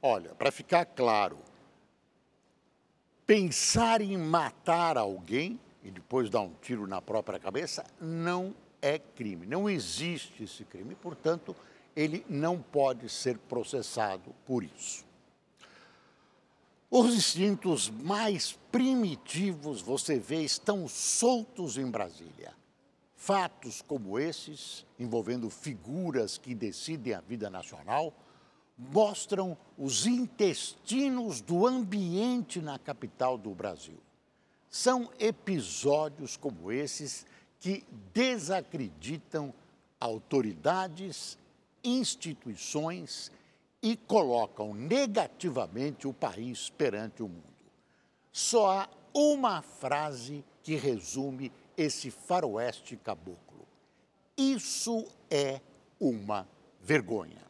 Olha, para ficar claro, pensar em matar alguém e depois dar um tiro na própria cabeça não é crime. Não existe esse crime, portanto, ele não pode ser processado por isso. Os instintos mais primitivos, você vê, estão soltos em Brasília. Fatos como esses, envolvendo figuras que decidem a vida nacional, mostram os intestinos do ambiente na capital do Brasil. São episódios como esses que desacreditam autoridades, instituições e colocam negativamente o país perante o mundo. Só há uma frase que resume esse faroeste caboclo. Isso é uma vergonha.